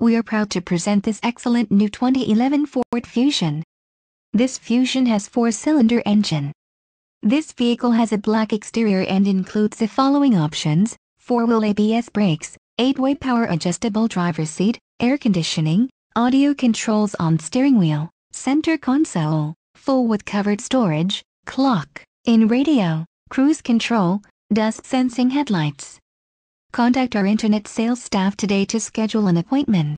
we are proud to present this excellent new 2011 Ford Fusion. This Fusion has four-cylinder engine. This vehicle has a black exterior and includes the following options, 4-wheel ABS brakes, 8-way power adjustable driver's seat, air conditioning, audio controls on steering wheel, center console, full with covered storage, clock, in radio, cruise control, dusk sensing headlights. Contact our internet sales staff today to schedule an appointment.